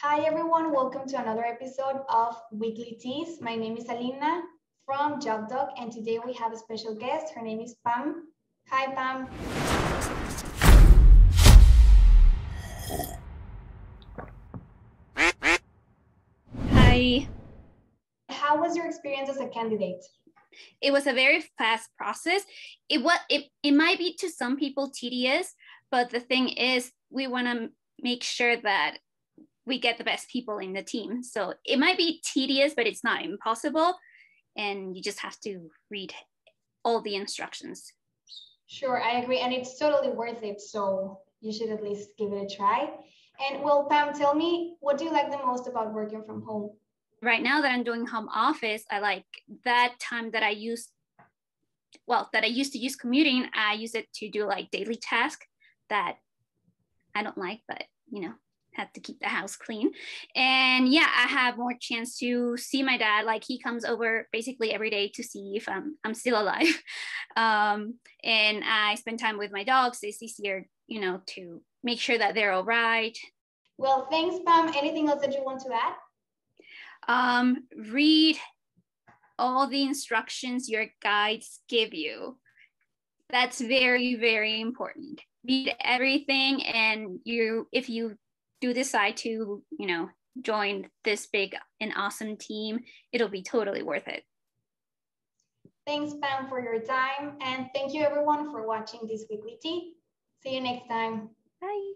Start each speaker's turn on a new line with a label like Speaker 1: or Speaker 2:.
Speaker 1: Hi, everyone. Welcome to another episode of Weekly Teas. My name is Alina from Job Duck, and today we have a special guest. Her name is Pam. Hi, Pam.
Speaker 2: Hi.
Speaker 1: How was your experience as a candidate?
Speaker 2: It was a very fast process. It was it, it might be to some people tedious, but the thing is we want to make sure that we get the best people in the team. So it might be tedious, but it's not impossible. And you just have to read all the instructions.
Speaker 1: Sure, I agree. And it's totally worth it. So you should at least give it a try. And well, Pam, tell me, what do you like the most about working from home?
Speaker 2: Right now that I'm doing home office, I like that time that I use, well, that I used to use commuting, I use it to do like daily tasks that I don't like, but you know, have to keep the house clean. And yeah, I have more chance to see my dad. Like he comes over basically every day to see if I'm I'm still alive. Um, and I spend time with my dogs. It's easier, you know, to make sure that they're all right.
Speaker 1: Well, thanks, Pam. Anything else that you want to add?
Speaker 2: Um, read all the instructions your guides give you. That's very, very important. Read everything, and you, if you do decide to, you know, join this big and awesome team, it'll be totally worth it.
Speaker 1: Thanks, Pam, for your time. And thank you, everyone, for watching this weekly tea. See you next time.
Speaker 2: Bye.